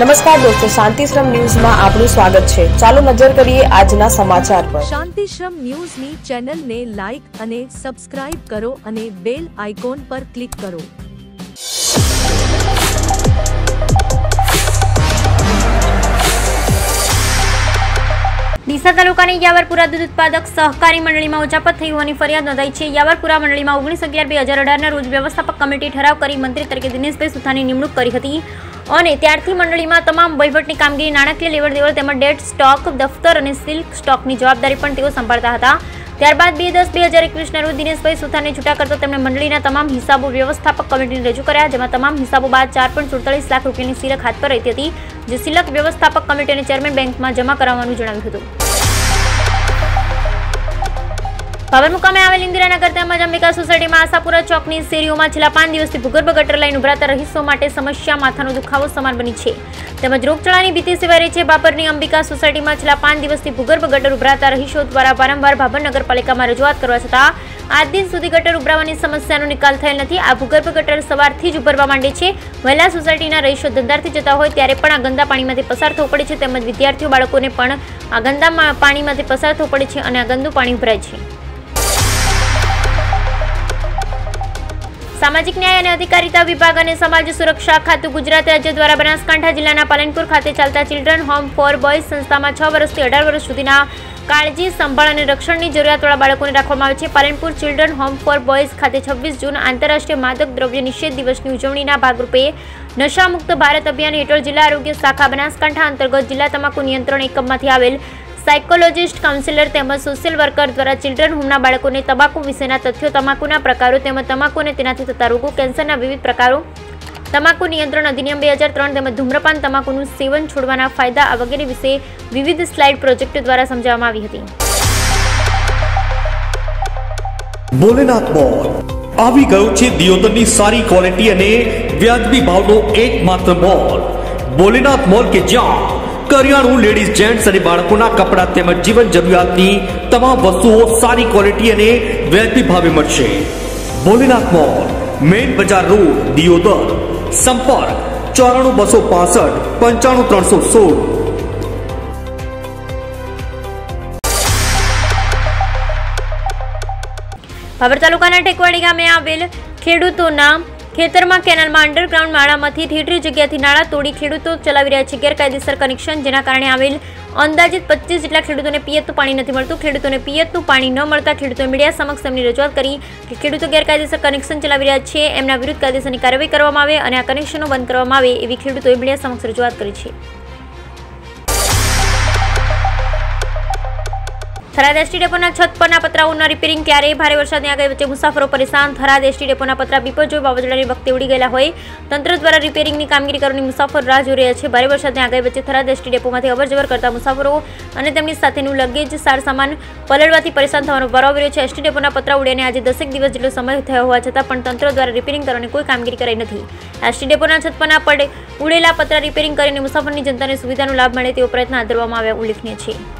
નમસ્કાર દોસ્તો શાંતિશ્રમ ન્યૂઝમાં આપનું સ્વાગત છે. ચાલો નજર કરીએ આજના સમાચાર પર. શાંતિશ્રમ ન્યૂઝની ચેનલને લાઇક અને સબસ્ક્રાઇબ કરો અને બેલ આઇકોન પર ક્લિક કરો. ડીસા તાલુકાની યાવરપુરા દૂધ ઉત્પાદક સહકારી મંડળીમાં ઉચાપત થઈ હોવાની ફરિયાદ નોંધાઈ છે. યાવરપુરા મંડળીમાં ઓગણીસ અગિયાર બે હજાર અઢારના રોજ વ્યવસ્થાપક કમિટી ઠરાવ કરી મંત્રી તરીકે દિનેશભાઈ સુથાની નિમણૂક કરી હતી. અને ત્યારથી મંડળીમાં તમામ વહીવટની કામગીરી નાણાકીય લેવડ દેવડ તેમજ ડેટ સ્ટોક, દફતર અને સિલ્ક સ્ટોકની જવાબદારી પણ તેઓ સંભાળતા હતા. ત્યારબાદ બે દસ બે હજાર એકવીસના રોજ દિનેશભાઈ સુથારને છૂટા કરતા તેમણે મંડળીના તમામ હિસાબો વ્યવસ્થાપક કમિટીને રજૂ કર્યા, જેમાં તમામ હિસાબો બાદ ચાર પોઈન્ટ સુડતાલીસ લાખ રૂપિયાની સિલક હાથ પર રહેતી હતી, જે સિલક વ્યવસ્થાપક કમિટી અને ચેરમેન બેંકમાં જમા કરાવવાનું જણાવ્યું હતું. ભાવર મુકામે આવેલ ઇન્દિરાનગર તેમજ અંબિકા સોસાયટીમાં આશાપુરા ચોકની શેરીઓમાં છેલ્લા પાંચ દિવસથી ભૂગર્ભ ગટર લાઈન ઉભરાતા રહીશો માટે સમસ્યા, માથાનો દુખાવો સમાન બની છે. તેમજ રોગચાળાની ભીતિ સેવાઈ રહી છે બાપરની અંબિકા સોસાયટીમાં છેલ્લા પાંચ દિવસથી ભૂગર્ભ ગટર ઉભરાતા રહીશો દ્વારા વારંવાર ભાભર નગરપાલિકામાં રજૂઆત કરવા છતાં આજ દિન સુધી ગટર ઉભરાવાની સમસ્યાનો નિકાલ થયેલ નથી. આ ભૂગર્ભ ગટર સવારથી જ ઉભરવા માંડે છે. વહેલા સોસાયટીના રહીશો ધંધારથી જતા હોય ત્યારે પણ આ ગંદા પાણીમાંથી પસાર થવું પડે છે તેમજ વિદ્યાર્થીઓ બાળકોને પણ આ ગંદા પાણીમાંથી પસાર થવું પડે છે અને આ ગંદુ પાણી ઉભરાય છે. સામાજિક ન્યાય અને અધિકારીતા વિભાગ અને સમાજ સુરક્ષા ખાતું ગુજરાત રાજ્ય દ્વારા બનાસકાંઠા જિલ્લાના પાલનપુર ખાતે ચાલતા ચિલ્ડ્રન હોમ ફોર બોયઝ સંસ્થામાં છ વર્ષથી અઢાર વર્ષ સુધીના કાળજી, સંભાળ અને રક્ષણની જરૂરિયાતવાળા બાળકોને રાખવામાં આવે છે. Palanpur children home for boys ખાતે છવ્વીસ જૂન આંતરરાષ્ટ્રીય માદક દ્રવ્ય નિષેધ દિવસની ઉજવણીના ભાગરૂપે નશામુક્ત ભારત અભિયાન હેઠળ જિલ્લા આરોગ્ય શાખા બનાસકાંઠા અંતર્ગત જિલ્લા તમાકુ નિયંત્રણ એકમમાંથી આવેલ સાયકોલોજિસ્ટ, કાઉન્સિલર તેમજ સોશિયલ વર્કર દ્વારા ચિલ્ડ્રન હોમના બાળકોને તમાકુ વિશેના તથ્યો, તમાકુના પ્રકારો તેમજ તમાકુ અને તેનાથી થતા રોગો, કેન્સરના વિવિધ પ્રકારો, તમાકુ નિયંત્રણ અધિનિયમ બે હજાર ત્રણ તેમજ ધૂમ્રપાન તમાકુનું સેવન છોડવાના ફાયદા વગેરે વિશે વિવિધ સ્લાઇડ પ્રોજેક્ટ દ્વારા સમજાવવામાં આવી હતી. ભોલેનાથ મોલ. આવી ગયું છે દિયોદરની સારી ક્વોલિટી અને વ્યાજબી ભાવનો એકમાત્ર મોલ. ભોલેનાથ મોલ કે જ્યાં કરિયાણું લેડીઝ જેન્ટ્સ અને બાળકોના કપડાં તેમજ જીવન જરૂરિયાતની તમામ વસ્તુઓ સારી ક્વોલિટી અને વ્યાજબી ભાવે મળશે. ભોલેનાથ મોલ મેઇન બજાર રોડ, દિયોદર. સંપર્ક ચોરાણું બસો પાસઠ, પંચાણું ત્રણસો સોળ. ભાભર તાલુકાના ટેકવાડી ગામે આવેલ ખેડૂતોના ખેતરમાં કેનાલમાં અંડરગ્રાઉન્ડ નાળામાંથી ઠેઠરી જગ્યાથી નાળા તોડી ખેડૂતો ચલાવી રહ્યા છે. ગેરકાયદેસર કનેક્શન, જેના કારણે આવેલ અંદાજિત પચીસ જેટલા ખેડૂતોને પિયતનું પાણી નથી મળતું. ખેડૂતોને પિયતનું પાણી ન મળતા ખેડૂતોએ મીડિયા સમક્ષ તેમની રજૂઆત કરી કે ખેડૂતો ગેરકાયદેસર કનેક્શન ચલાવી રહ્યા છે. એમના વિરુદ્ધ કાયદેસરની કાર્યવાહી કરવામાં આવે અને આ કનેક્શનો બંધ કરવામાં આવે એવી ખેડૂતોએ મીડિયા સમક્ષ રજૂઆત કરી છે. થરાદ એસટી ડેપોના છત પરના પતરાઓના રિપેરિંગ ક્યારે ભારે વરસાદની આગાહી વચ્ચે મુસાફરો પરેશાન. થરાદ એસટી ડેપોના પતરા બીપરજોય વાવાઝોડાની વખતે ઉડી ગયેલા હોય. તંત્ર દ્વારા રિપેરિંગની કામગીરી કરવાની મુસાફર રાહ જોઈ રહ્યા છે. ભારે વરસાદની આગાહી વચ્ચે થરાદ એસટી ડેપોમાંથી અવરજવર કરતા મુસાફરો અને તેમની સાથેનું લગેજ સાર સામાન પલળવાથી પરેશાન થવાનો વારો આવ્યો છે. એસટી ડેપોના પતરા ઉડ્યાને આજે દસેક દિવસ જેટલો સમય થયો હોવા છતાં પણ તંત્ર દ્વારા રિપેરિંગ કરવાની કોઈ કામગીરી કરાઈ નથી. એસટી ડેપોના છત પરના પડે, ઉડેલા પતરા રિપેરિંગ કરીને મુસાફરની જનતાને સુવિધાનો લાભ મળે તેવો પ્રયત્ન હાથ ધરવામાં આવ્યા ઉલ્લેખનીય છે.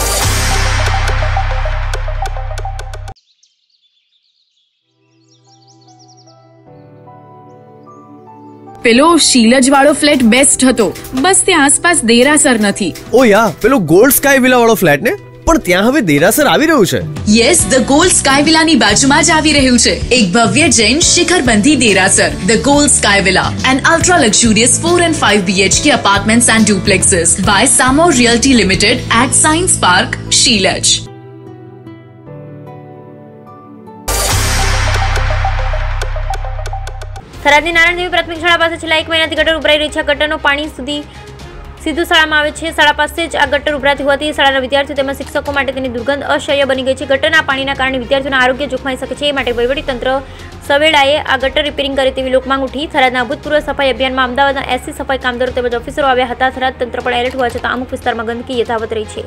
પેલો શીલજ વાળો ફ્લેટ બેસ્ટ હતો. બસ ત્યાં આસપાસ દેરાસર નથી. ઓ યા પેલો ગોલ્ડ સ્કાય વિલા વાળો ફ્લેટ ને? પણ ત્યાં હવે દેરાસર આવી રહ્યું છે. યસ ધ ગોલ્ડ સ્કાય વિલાની બાજુમાં જ આવી રહ્યું છે. એક ભવ્ય જૈન શિખરબંધી દેરાસર the gold sky villa an ultra luxurious four and five BHK apartments and duplexes by Samo realty limited at science park Shilaj થરાદની Narayandevi પ્રાથમિક શાળા પાસે છેલ્લા એક મહિનાથી ગટર ઉભરાઈ રહી છે. ગટરનું પાણી સુધી સીધું શાળામાં આવે છે. શાળા પાસે જ આ ગટર ઉભરાતી હોવાથી શાળાના વિદ્યાર્થીઓ તેમજ શિક્ષકો માટે તેની દુર્ગંધ અસહ્ય બની ગઈ છે. ગટરના પાણીના કારણે વિદ્યાર્થીઓના આરોગ્ય જોખમાઈ શકે છે. એ માટે વહીવટીતંત્ર સવેળાએ આ ગટર રિપેરિંગ કરે તેવી લોકમાંગ ઉઠી. થરાદના અભૂતપૂર્વ સફાઈ અભિયાનમાં અમદાવાદના એસી સફાઈ કામદારો તેમજ ઓફિસરો આવ્યા હતા. થરાદ તંત્ર પણ એલર્ટ હોવા છતાં અમુક વિસ્તારમાં ગંદકી યથાવત રહી છે.